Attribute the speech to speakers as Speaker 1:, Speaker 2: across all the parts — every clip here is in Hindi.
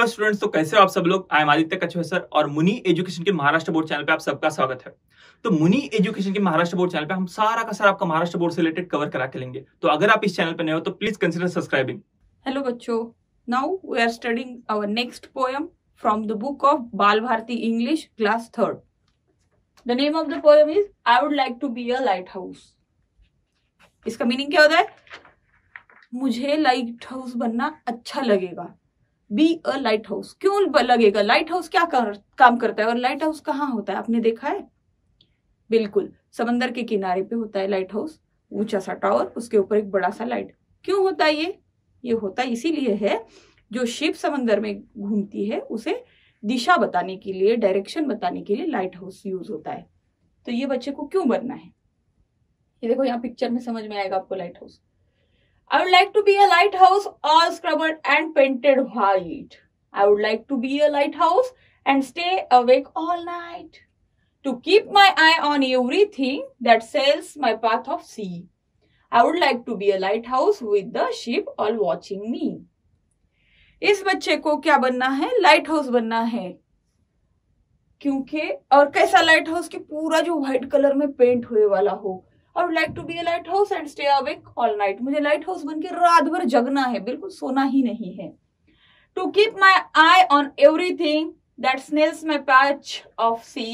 Speaker 1: हेलो स्टूडेंट्स तो कैसे हो आप सब लोग? आई एम आदित्य कछुआ सर और मुनि एजुकेशन के महाराष्ट्र बोर्ड चैनल पे आप सबका स्वागत है। तो मुनि एजुकेशन के महाराष्ट्र बोर्ड चैनल पे हम सारा का सारा आपका महाराष्ट्र बोर्ड से रिलेटेड कवर करा के लेंगे। तो अगर आप इस चैनल पे नए हो तो please consider subscribing
Speaker 2: Hello, Bacho. Now we are studying our next poem from the book of Bal Bharati English, class third. The name of the poem is I would like to be a lighthouse. इसका मीनिंग क्या होता है? मुझे लाइट हाउस बनना अच्छा लगेगा। Be a lighthouse. क्यों लगेगा? लाइट हाउस क्या कर, काम करता है? और लाइट हाउस कहाँ होता है? आपने देखा है? बिल्कुल समंदर के किनारे पे होता है लाइट हाउस। ऊँचा सा टावर उसके ऊपर एक बड़ा सा लाइट। क्यों होता है ये? ये होता इसीलिए है जो शिप समंदर में घूमती है उसे दिशा बताने के लिए डायरेक्शन बताने के लिए लाइट हाउस यूज़ होता है। तो ये बच्चे को क्यों बनना है? ये देखो यहाँ पिक्चर में समझ में आएगा आपको lighthouse I would like to be a lighthouse all scrubbed and painted white I would like to be a lighthouse and stay awake all night to keep my eye on everything that sails my path of sea. I would like to be a lighthouse with the ship all watching me. इस बच्चे को क्या बनना है लाइट हाउस बनना है क्योंकि और कैसा लाइट हाउस कि पूरा जो व्हाइट कलर में पेंट हुए वाला हो would like to be a lighthouse and stay awake all night मुझे लाइट हाउस बन के रात भर जगना है बिल्कुल सोना ही नहीं है। To keep my eye on everything that snails my patch of sea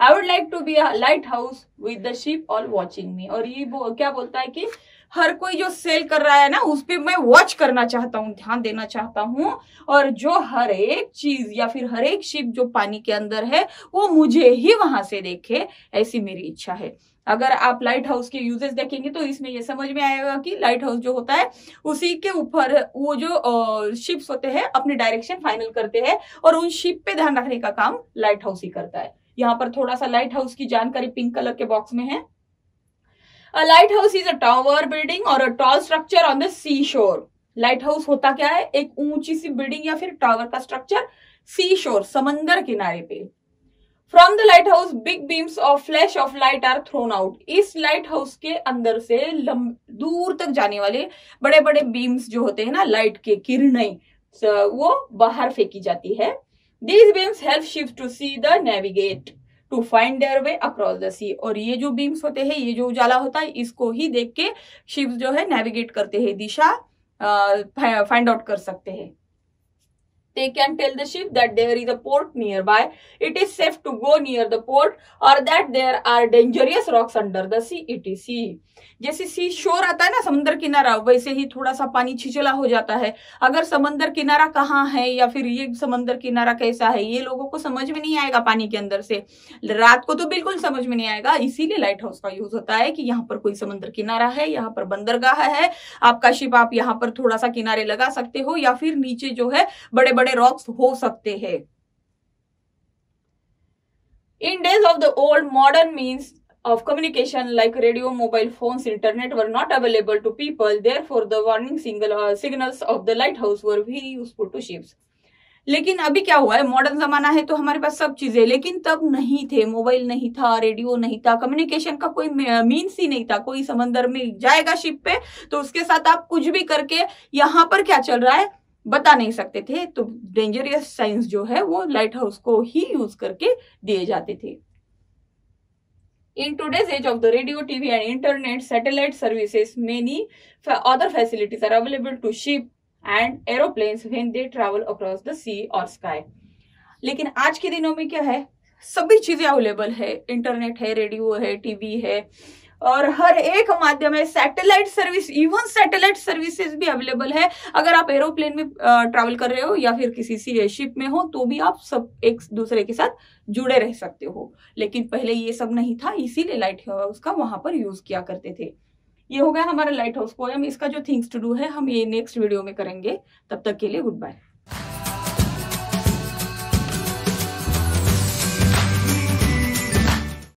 Speaker 2: I would like to be a lighthouse with the ship all watching me और ये बो, क्या बोलता है कि हर कोई जो सेल कर रहा है ना, उस पर मैं वॉच करना चाहता हूँ, ध्यान देना चाहता हूँ। और जो हर एक चीज़ या फिर हर एक शिप जो पानी के अंदर है, वो मुझे ही वहाँ से देखे, ऐसी मेरी इच्छा है। अगर आप लाइट हाउस के यूजेस देखेंगे तो इसमें ये समझ में आएगा कि लाइट हाउस जो होता है, उसी के ऊपर वो जो शिप्स होते हैं, अपनी डायरेक्शन फाइनल करते हैं और उन शिप पे ध्यान रखने का काम लाइट हाउस ही करता है। यहाँ पर थोड़ा सा लाइट हाउस की जानकारी पिंक कलर के बॉक्स में है। House is a tower building और a tall structure on the seashore lighthouse होता क्या है? एक ऊँची सी बिल्डिंग या फिर टावर का स्ट्रक्चर सी शोर समंदर किनारे पे। From the lighthouse big beams of flash of light are thrown out इस लाइट हाउस के अंदर से लम, दूर तक जाने वाले बड़े बड़े बीम्स जो होते हैं ना लाइट के किरणें वो बाहर फेंकी जाती है। These beams help ships to see the navigate. To find their way across the sea और ये जो बीम्स होते हैं, ये जो उजाला होता है, इसको ही देख के शिप्स जो है नेविगेट करते हैं, दिशा फाइंड आउट कर सकते हैं। They can tell the ship that there is a port nearby. It is safe to go near the port or that there are dangerous rocks under the sea. Etc जैसे सी शोर आता है ना, समुद्र किनारा, वैसे ही थोड़ा सा पानी छिचला हो जाता है। अगर समंदर किनारा कहाँ है या फिर ये समंदर किनारा कैसा है, ये लोगों को समझ में नहीं आएगा पानी के अंदर से। रात को तो बिल्कुल समझ में नहीं आएगा। इसीलिए लाइट हाउस का यूज़ होता है कि यहाँ पर कोई समंदर किनारा है, यहाँ पर बंदरगाह है। आपका शिप आप यहाँ पर थोड़ा सा किनारे लगा सकते हो या फिर नीचे जो है बड़े बड़े रॉक्स हो सकते हैं। In days of the old modern means of communication like radio mobile phone internet were not available to people there for the warning single signal of the lighthouse were very useful to ships लेकिन अभी क्या हुआ है? मॉडर्न जमाना है तो हमारे पास सब चीज़ें, लेकिन तब नहीं थे। मोबाइल नहीं था रेडियो नहीं था कम्युनिकेशन का कोई uh, मीन्स ही नहीं था। कोई समंदर में जाएगा शिप पे तो उसके साथ आप कुछ भी करके यहाँ पर क्या चल रहा है? बता नहीं सकते थे तो डेंजरियस साइंस जो है वो लाइट हाउस को ही यूज़ करके दिए जाते थे। In today's age of the radio TV and internet satellite services many other facilities are available to ship and aeroplane when they travel across the sea और स्काई लेकिन आज के दिनों में क्या है? सभी चीज़ें अवेलेबल है। इंटरनेट है रेडियो है टीवी है। और हर एक माध्यम है satellite service even satellite services भी अवेलेबल है। अगर आप एरोप्लेन में ट्रैवल कर रहे हो या फिर किसी सी शिप में हो तो भी आप सब एक दूसरे के साथ जुड़े रह सकते हो। लेकिन पहले ये सब नहीं था, इसीलिए लाइट हाउस का वहाँ पर यूज़ किया करते थे। ये हो गया हमारा लाइट हाउस पोएम इसका जो थिंग्स टू डू है, हम ये नेक्स्ट वीडियो में करेंगे। तब तक के लिए गुड बाय